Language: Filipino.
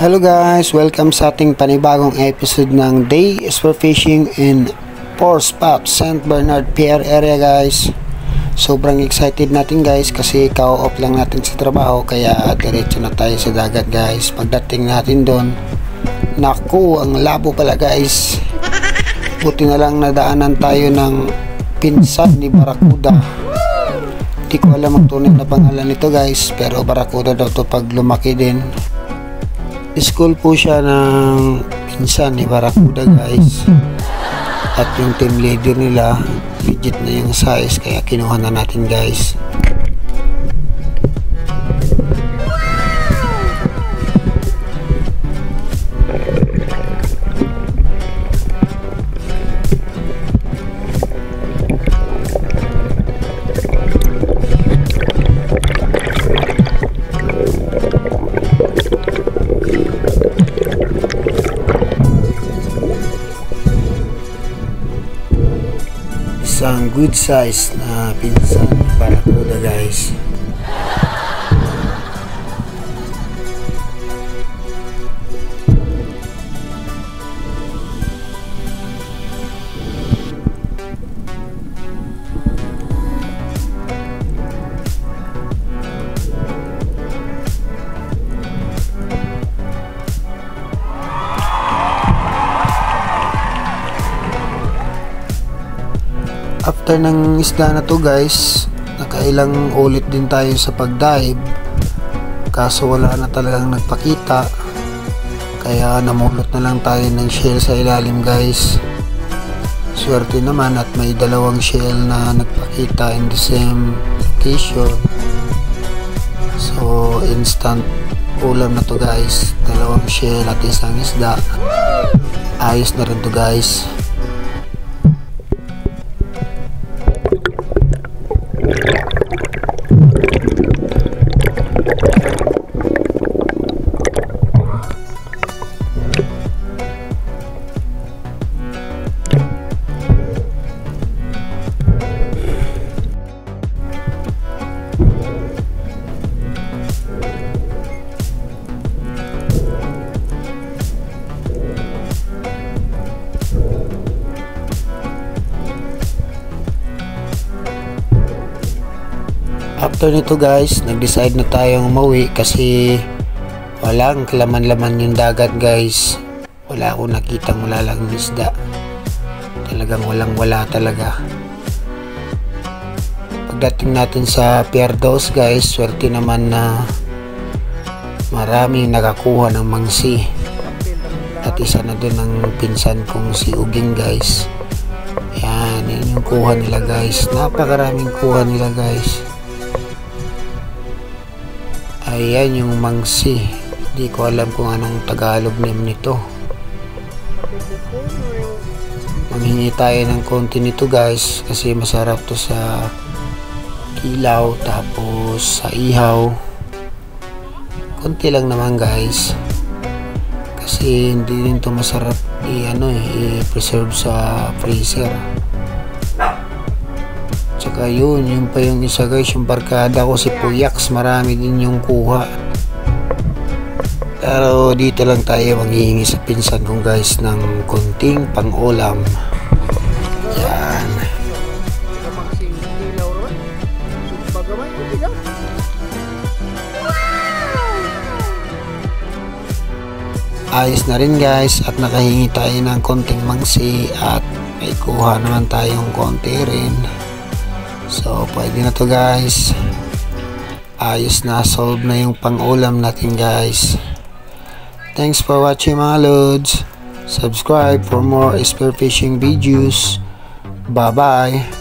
Hello guys, welcome sa ating panibagong episode ng Day is for Fishing in Four Spot, St. Bernard Pier area guys. Sobrang excited natin guys kasi ka-off lang natin sa trabaho kaya diretso na tayo sa dagat guys. Pagdating natin doon, naku, ang labo pala guys. Buti na lang nadaanan tayo ng pinsan ni Barracuda. Di ko alam ang tunay na pangalan nito guys, pero Barracuda daw to pag lumaki din. School po siya ng pinsan ni Barracuda guys. At yung team leader nila, legit na yung size kaya kinuha na natin guys. Isang good size na pinsan ni Barracuda guys. After ng isda na to guys nakailang ulit din tayo sa pagdive. Kaso wala na talagang nagpakita. Kaya namulot na lang tayo ng shell sa ilalim guys. Swerte naman at may dalawang shell na nagpakita in the same location. So instant ulam na to guys. Dalawang shell at isang isda. Ayos na rin to guys after nito guys nag-decide na tayong umuwi kasi walang kalaman-laman yung dagat guys. Wala akong nakitang malalang isda. Talagang walang wala talaga. Pagdating natin sa Pier 2 guys swerte naman na maraming nakakuha ng mangsi. At isa na dun ang pinsan kong si Uging guys. Yan yun yung kuha nila guys. Napakaraming kuha nila guys Ayan yung mangsi. Hindi ko alam kung anong Tagalog name nito. Manghingi tayo ng konti nito guys kasi masarap to sa kilaw tapos sa ihaw. Konti lang naman guys. Kasi hindi din to masarap i ano eh, i-preserve sa freezer. Tsaka yun, pa yung isa guys, yung barkada ko si Puyax, marami din yung kuha. Pero dito lang tayo maghihingi sa pinsan kong guys ng konting pang-ulam. Yan. Ayos na rin guys at nakahingi tayo ng konting mangsi at may kuha naman tayong konti rin. So, pwede na to guys. Ayos na, solve na yung pang-ulam natin guys. Thanks for watching mga loads. Subscribe for more spearfishing videos. Bye-bye.